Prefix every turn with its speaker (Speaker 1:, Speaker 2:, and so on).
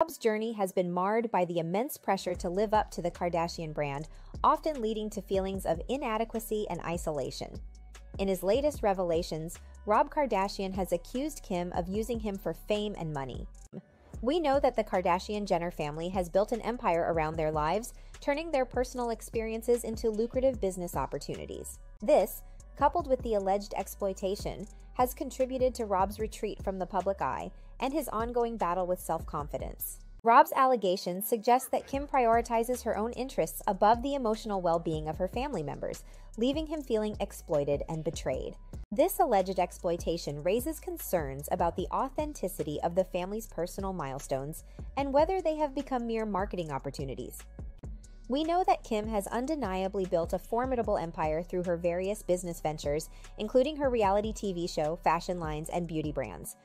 Speaker 1: Rob's journey has been marred by the immense pressure to live up to the Kardashian brand, often leading to feelings of inadequacy and isolation. In his latest revelations, Rob Kardashian has accused Kim of using him for fame and money. We know that the Kardashian Jenner family has built an empire around their lives, turning their personal experiences into lucrative business opportunities. This, coupled with the alleged exploitation, has contributed to Rob's retreat from the public eye and his ongoing battle with self confidence. Rob's allegations suggest that Kim prioritizes her own interests above the emotional well being of her family members, leaving him feeling exploited and betrayed. This alleged exploitation raises concerns about the authenticity of the family's personal milestones and whether they have become mere marketing opportunities. We know that Kim has undeniably built a formidable empire through her various business ventures, including her reality TV show, fashion lines, and beauty brands.